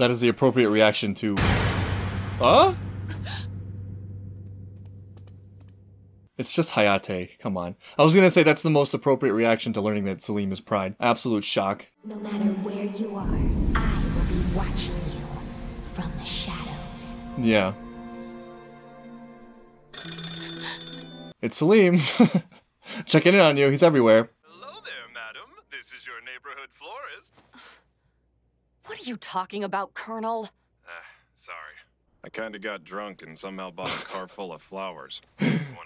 That is the appropriate reaction to. Huh? It's just Hayate. Come on. I was gonna say that's the most appropriate reaction to learning that Selim is Pride. Absolute shock. No matter where you are, I will be watching you from the shadows. Yeah. It's Selim. Checking in on you. He's everywhere. Hello there, madam. This is your neighborhood florist. What are you talking about, Colonel? Ah, sorry. I kinda got drunk and somehow bought a car full of flowers.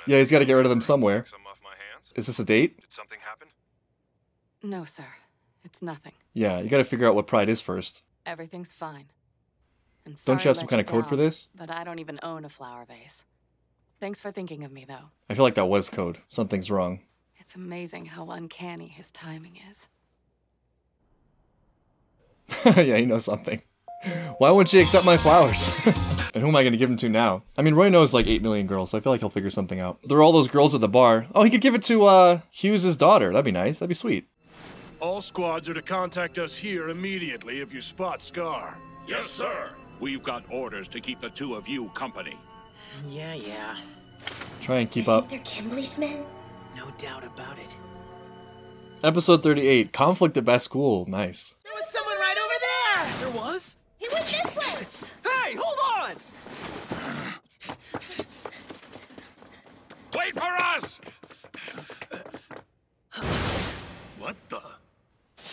Yeah, he's got to get rid of them somewhere. Some off my hands? Is this a date? Did something happen? No, sir. It's nothing. Yeah, you got to figure out what Pride is first. Everything's fine. And Don't you have some kind of code for this? But I don't even own a flower vase. Thanks for thinking of me, though. I feel like that was code. Something's wrong. It's amazing how uncanny his timing is. yeah, he knows something. Why won't she accept my flowers? and who am I going to give them to now? I mean, Roy knows like 8 million girls, so I feel like he'll figure something out. There are all those girls at the bar. Oh, he could give it to, uh, Hughes' daughter. That'd be nice. That'd be sweet. All squads are to contact us here immediately if you spot Scar. Yes, sir. We've got orders to keep the two of you company. Yeah, yeah. Try and keep Think up. they're Kimblee's men? No doubt about it. Episode 38 Conflict at Baschool. Nice. There was someone right over there! There was? He went this way! Hey, hold on! Wait for us! What the?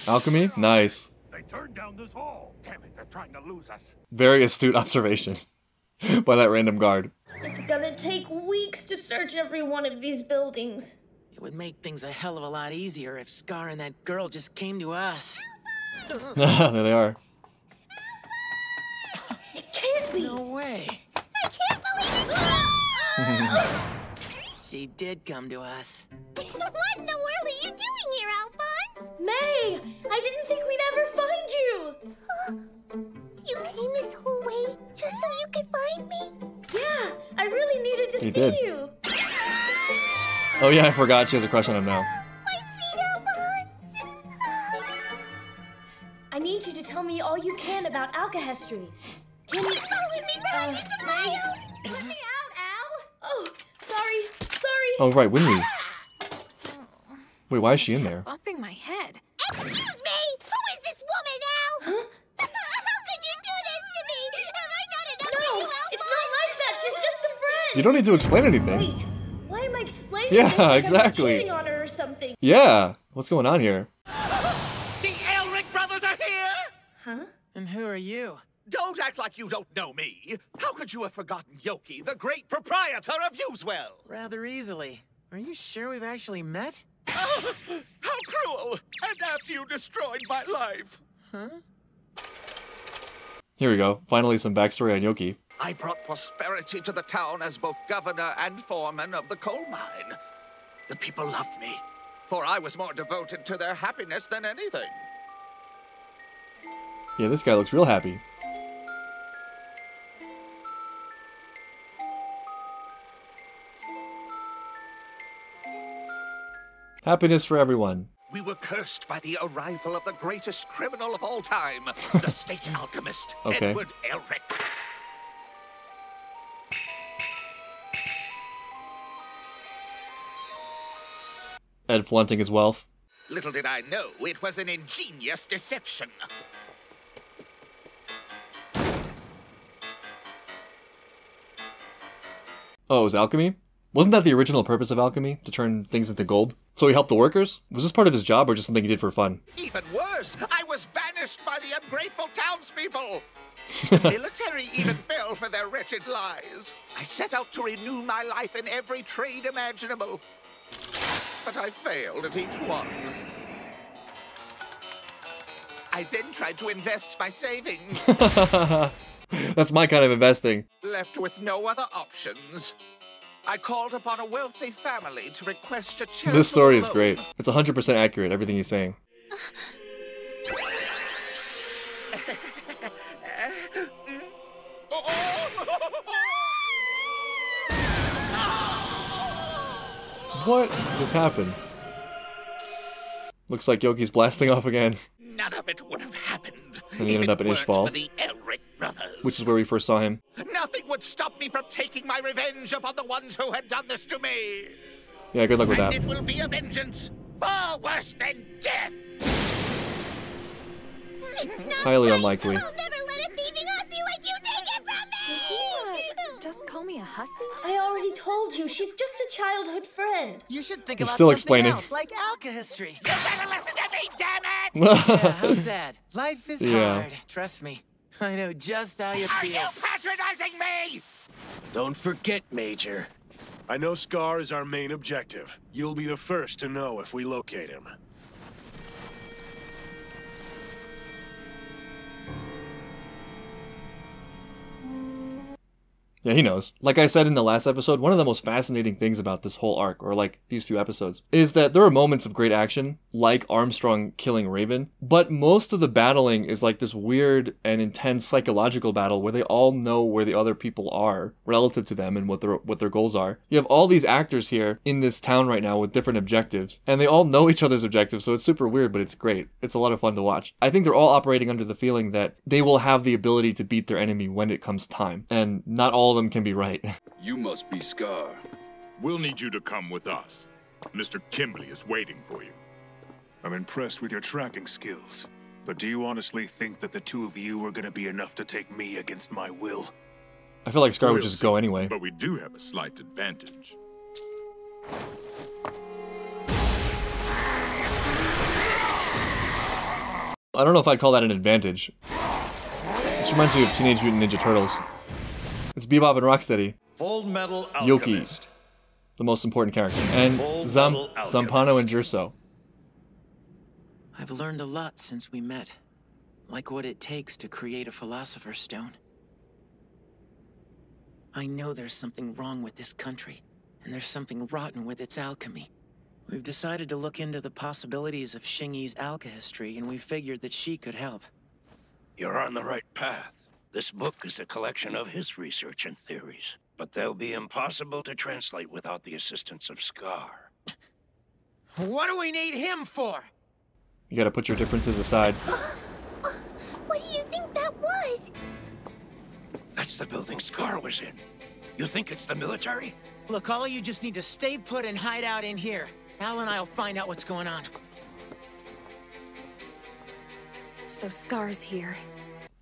Alchemy? Nice. They turned down this hall. Damn it, they're trying to lose us. Very astute observation by that random guard. It's gonna take weeks to search every one of these buildings. It would make things a hell of a lot easier if Scar and that girl just came to us. there they are. It can't be! No way. She did come to us. what in the world are you doing here, Alphonse? May! I didn't think we'd ever find you! You came this whole way just so you could find me? Yeah, I really needed to He see did. you. Oh, yeah, I forgot she has a crush on him now. My sweet Alphonse! I need you to tell me all you can about alchemy. Can you? Follow me back Uh, into my house! Let me out, Al! Oh, sorry, sorry. Oh, right, Winry. Wait, why is she in there? Bumping my head. Excuse me! Who is this woman, Al? How could you do this to me? Am I not enough No, for you, it's not like that. She's just a friend. You don't need to explain anything. Wait, why am I explaining Yeah, this like I was exactly. cheating on her or something? Yeah, what's going on here? The Elric brothers are here! Huh? And who are you? Don't act like you don't know me. How could you have forgotten Yoki, the great proprietor of Youswell? Rather easily. Are you sure we've actually met? How cruel! And after you destroyed my life. Huh? Here we go. Finally, some backstory on Yoki. I brought prosperity to the town as both governor and foreman of the coal mine. The people loved me, for I was more devoted to their happiness than anything. Yeah, this guy looks real happy. Happiness for everyone. We were cursed by the arrival of the greatest criminal of all time, the state alchemist, Okay. Edward Elric. Ed flaunting his wealth. Little did I know it was an ingenious deception. Oh, it was alchemy? Wasn't that the original purpose of alchemy? To turn things into gold? So he helped the workers? Was this part of his job or just something he did for fun? Even worse, I was banished by the ungrateful townspeople. The military even fell for their wretched lies. I set out to renew my life in every trade imaginable. But I failed at each one. I then tried to invest my savings, That's my kind of investing. left with no other options. I called upon a wealthy family to request a charitable This story is great. It's 100% accurate, everything he's saying. What just happened? Looks like Yoki's blasting off again. None of it would have happened And he ended up in weren't Ishbal. the Elric brothers. which is where we first saw him. My revenge upon the ones who had done this to me. Yeah, good luck with and that. it will be a vengeance far worse than death. Highly right. unlikely. I'll never let a thieving hussy like you take it from me! Just call me a hussy? I already told you, she's just a childhood friend. You should think He's about still something explaining. else, like alchemy. You better listen to me, damn it! yeah, how sad. Life is Yeah. hard. Trust me. I know just how you Are feel. you patronizing me? Don't forget, Major. I know Scar is our main objective. You'll be the first to know if we locate him. Yeah, he knows. Like I said in the last episode, one of the most fascinating things about this whole arc, or like these few episodes, is that there are moments of great action, like Armstrong killing Raven, but most of the battling is like this weird and intense psychological battle where they all know where the other people are relative to them and what their what their goals are. You have all these actors here in this town right now with different objectives, and they all know each other's objectives, so it's super weird, but it's great. It's a lot of fun to watch. I think they're all operating under the feeling that they will have the ability to beat their enemy when it comes time, and not all of them can be right. You must be Scar. We'll need you to come with us. Mr. Kimblee is waiting for you. I'm impressed with your tracking skills. But do you honestly think that the two of you are gonna be enough to take me against my will? I feel like Scar would We'll just see, go anyway. But we do have a slight advantage. I don't know if I'd call that an advantage. This reminds me of Teenage Mutant Ninja Turtles. It's Bebop and Rocksteady, Full Metal Yoki. Alchemist. the most important character, and Full Zam- Zampano and Alchemist. Jerso. I've learned a lot since we met. Like what it takes to create a Philosopher's Stone. I know there's something wrong with this country, and there's something rotten with its alchemy. We've decided to look into the possibilities of Xingese alchemy, and we figured that she could help. You're on the right path. This book is a collection of his research and theories, but they'll be impossible to translate without the assistance of Scar. What do we need him for? You gotta put your differences aside. What do you think that was? That's the building Scar was in. You think it's the military? Look, all of you just need to stay put and hide out in here. Al and I'll find out what's going on. So Scar's here.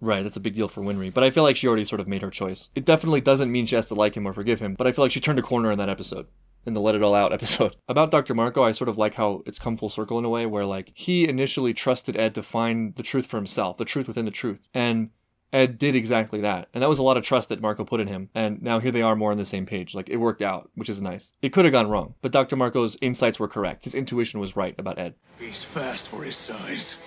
Right, that's a big deal for Winry, but I feel like she already sort of made her choice. It definitely doesn't mean she has to like him or forgive him, but I feel like she turned a corner in that episode. In the Let It All Out episode. About Dr. Marcoh, I sort of like how it's come full circle in a way where, like, he initially trusted Ed to find the truth for himself, the truth within the truth. And Ed did exactly that. And that was a lot of trust that Marcoh put in him. And now here they are more on the same page. Like, it worked out, which is nice. It could have gone wrong, but Dr. Marcoh's insights were correct. His intuition was right about Ed. He's fast for his size.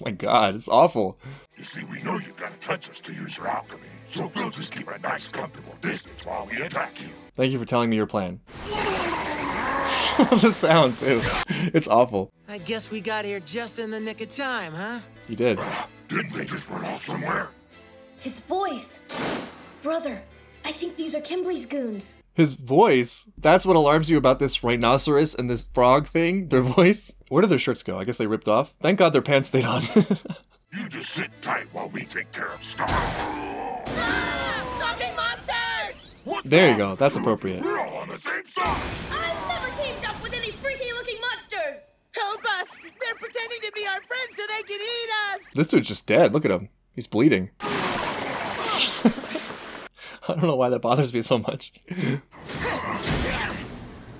Oh my god, it's awful. You see, we know you've got to touch us to use your alchemy, so we'll just keep a nice, comfortable distance while we attack you. Thank you for telling me your plan. the sound, too. It's awful. I guess we got here just in the nick of time, huh? You did. Uh, didn't they just run off somewhere? His voice. Brother, I think these are Kimblee's goons. His voice, that's what alarms you about this rhinoceros and this frog thing? Their voice? Where did their shirts go? I guess they ripped off. Thank God their pants stayed on. You just sit tight while we take care of Scar. Ah! Talking monsters! What's there you go. That's appropriate. We're all on the same side. I've never teamed up with any freaky looking monsters! Help us! They're pretending to be our friends so they can eat us! This dude's just dead. Look at him. He's bleeding. I don't know why that bothers me so much.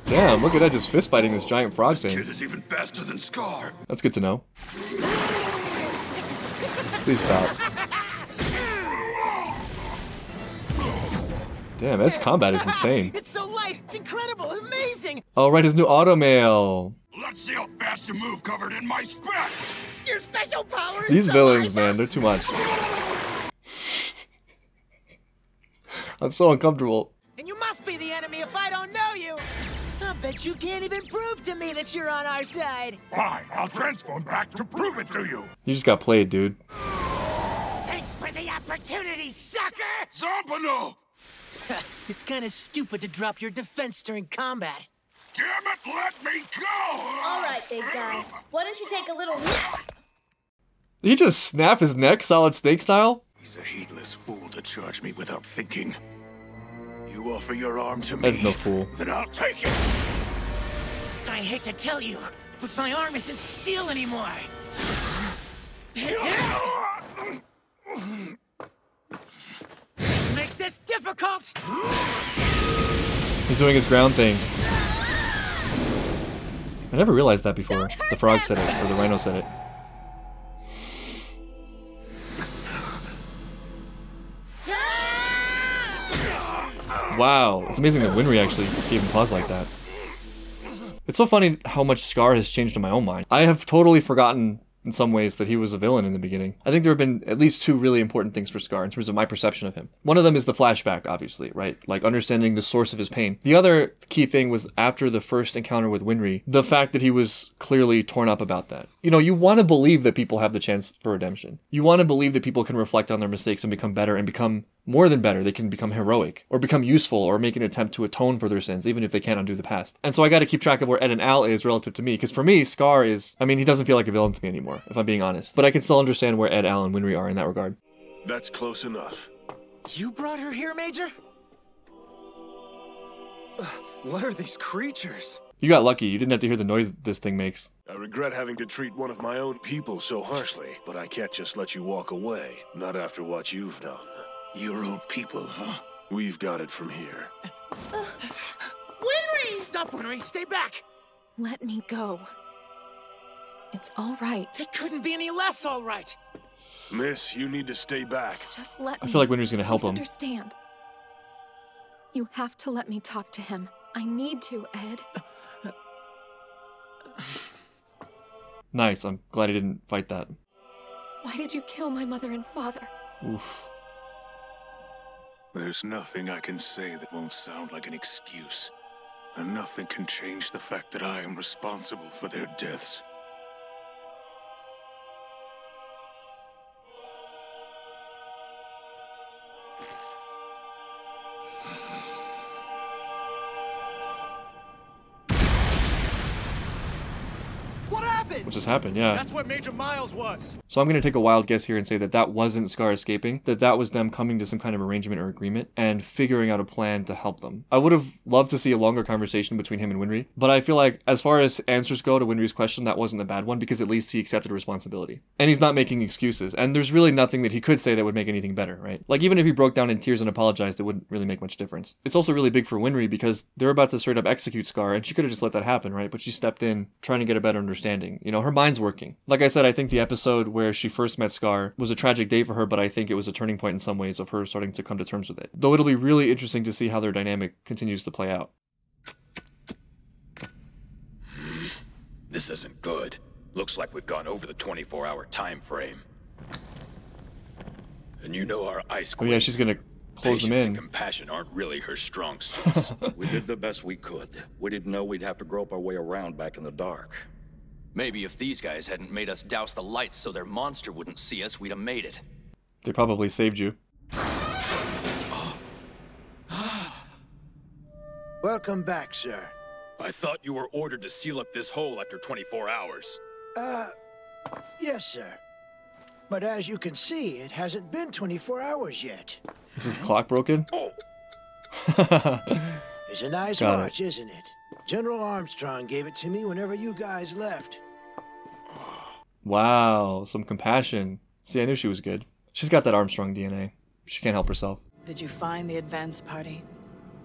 Damn, look at that just fist fighting this giant frog thing. Kid is even faster than Scar. That's good to know. Please stop. Damn, Ed's combat is insane. It's so light! It's incredible! Amazing! Oh, right, his new automail. Let's see how fast you move covered in my specs. Your special power is These villains, awesome. man, they're too much. I'm so uncomfortable. And you must be the enemy if I don't know you! I bet you can't even prove to me that you're on our side! Fine, I'll transform back to prove it to you. You just got played, dude. Thanks for the opportunity, sucker! Zampano! It's kinda stupid to drop your defense during combat. damn it, let me go! All right, big guy. Why don't you take a little nap? He just snap his neck solid snake style? He's a heedless fool to charge me without thinking. You offer your arm to me, That's no fool. then I'll take it. I hate to tell you, but my arm isn't steel anymore. Make this difficult. He's doing his ground thing. I never realized that before. The frog said it, or the rhino said it. Wow, it's amazing that Winry actually gave him pause like that. It's so funny how much Scar has changed in my own mind. I have totally forgotten in some ways that he was a villain in the beginning. I think there have been at least two really important things for Scar in terms of my perception of him. One of them is the flashback, obviously, right? Like understanding the source of his pain. The other key thing was after the first encounter with Winry, the fact that he was clearly torn up about that. You know, you want to believe that people have the chance for redemption. You want to believe that people can reflect on their mistakes and become better and become more than better. They can become heroic or become useful or make an attempt to atone for their sins, even if they can't undo the past. And so I got to keep track of where Ed and Al is relative to me, because for me, Scar is, I mean, he doesn't feel like a villain to me anymore, if I'm being honest. But I can still understand where Ed, Al, and Winry are in that regard. That's close enough. You brought her here, Major? What are these creatures? You got lucky. You didn't have to hear the noise this thing makes. I regret having to treat one of my own people so harshly, but I can't just let you walk away. Not after what you've done. Your own people, huh? We've got it from here. Winry! Stop, Winry. Stay back. Let me go. It's all right. It couldn't be any less all right. Miss, you need to stay back. Just let I me. feel like Winry's gonna help Please him. understand. You have to let me talk to him. I need to, Ed. Nice. I'm glad he didn't fight that. Why did you kill my mother and father? Oof. There's nothing I can say that won't sound like an excuse. And nothing can change the fact that I am responsible for their deaths. Happened? What just happened? Yeah. That's what Major Miles was. So I'm going to take a wild guess here and say that that wasn't Scar escaping, that that was them coming to some kind of arrangement or agreement and figuring out a plan to help them. I would have loved to see a longer conversation between him and Winry, but I feel like as far as answers go to Winry's question, that wasn't a bad one because at least he accepted responsibility. And he's not making excuses, and there's really nothing that he could say that would make anything better, right? Like even if he broke down in tears and apologized, it wouldn't really make much difference. It's also really big for Winry because they're about to straight up execute Scar, and she could have just let that happen, right? But she stepped in trying to get a better understanding. You know, her mind's working. Like I said, I think the episode where she first met Scar was a tragic day for her, but I think it was a turning point in some ways of her starting to come to terms with it. Though it'll be really interesting to see how their dynamic continues to play out. This isn't good. Looks like we've gone over the 24-hour time frame. And you know our ice Oh yeah, she's gonna close them Patience in. and compassion aren't really her strong suits. we did the best we could. We didn't know we'd have to grope our way around back in the dark. Maybe if these guys hadn't made us douse the lights so their monster wouldn't see us, we'd have made it. They probably saved you. Welcome back, sir. I thought you were ordered to seal up this hole after 24 hours. Uh, yes, sir. But as you can see, it hasn't been 24 hours yet. Is his clock broken? Oh. It's a nice Got watch, is isn't it? General Armstrong gave it to me whenever you guys left. Wow, some compassion. See, I knew she was good. She's got that Armstrong DNA. She can't help herself. Did you find the advance party?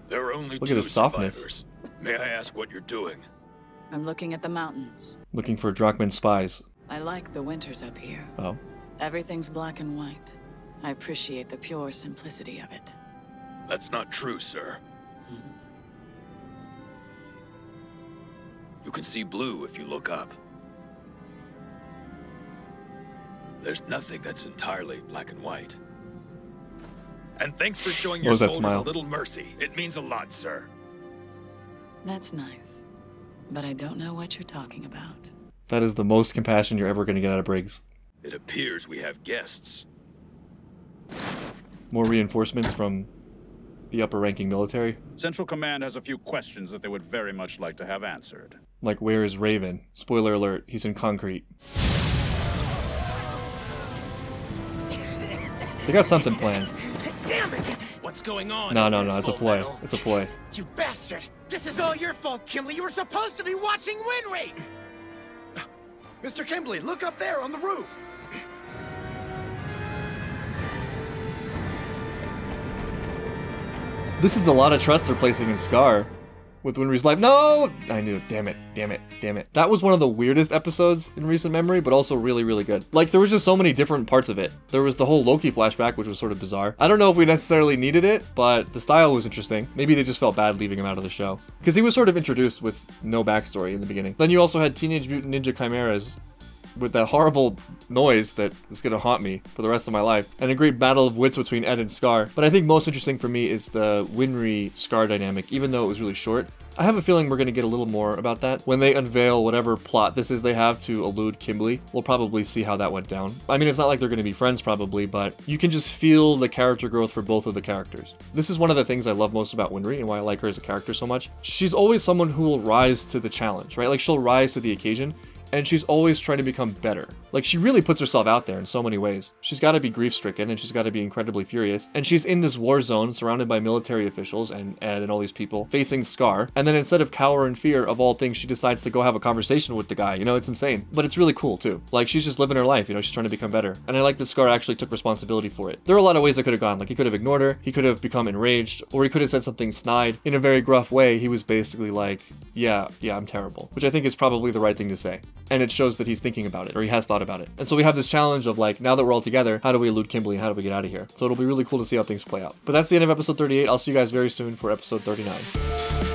There are only Look at two the softness. survivors. May I ask what you're doing? I'm looking at the mountains. Looking for Drachman spies. I like the winters up here. Oh. Everything's black and white. I appreciate the pure simplicity of it. That's not true, sir. Hmm. You can see blue if you look up. There's nothing that's entirely black and white. And thanks for showing your was that soldiers a little mercy. It means a lot, sir. That's nice. But I don't know what you're talking about. That is the most compassion you're ever going to get out of Briggs. It appears we have guests. More reinforcements from the upper ranking military. Central Command has a few questions that they would very much like to have answered. Like, where is Raven? Spoiler alert, he's in concrete. They got something planned. Damn it! What's going on? No, no, no, it's a ploy. It's a ploy. You bastard! This is all your fault, Kimblee. You were supposed to be watching Winry! Mr. Kimblee, look up there on the roof! This is a lot of trust they're placing in Scar with Winry's life. No! I knew. Damn it. Damn it. Damn it. That was one of the weirdest episodes in recent memory, but also really, really good. Like, there was just so many different parts of it. There was the whole Yoki flashback, which was sort of bizarre. I don't know if we necessarily needed it, but the style was interesting. Maybe they just felt bad leaving him out of the show. Because he was sort of introduced with no backstory in the beginning. Then you also had Teenage Mutant Ninja Chimeras with that horrible noise that is going to haunt me for the rest of my life, and a great battle of wits between Ed and Scar. But I think most interesting for me is the Winry Scar dynamic, even though it was really short. I have a feeling we're going to get a little more about that. When they unveil whatever plot this is they have to elude Kimblee, we'll probably see how that went down. I mean, it's not like they're going to be friends probably, but you can just feel the character growth for both of the characters. This is one of the things I love most about Winry and why I like her as a character so much. She's always someone who will rise to the challenge, right? Like she'll rise to the occasion and she's always trying to become better. Like she really puts herself out there in so many ways. She's got to be grief stricken and she's got to be incredibly furious. And she's in this war zone surrounded by military officials and Ed and all these people facing Scar. And then instead of cower in fear of all things, she decides to go have a conversation with the guy. You know, it's insane. But it's really cool too. Like she's just living her life, you know, she's trying to become better. And I like that Scar actually took responsibility for it. There are a lot of ways that could have gone. Like he could have ignored her, he could have become enraged, or he could have said something snide. In a very gruff way, he was basically like, yeah, yeah, I'm terrible. Which I think is probably the right thing to say. And it shows that he's thinking about it, or he has thought about it. And so we have this challenge of like, now that we're all together, how do we elude Kimblee and how do we get out of here? So it'll be really cool to see how things play out. But that's the end of episode 38. I'll see you guys very soon for episode 39.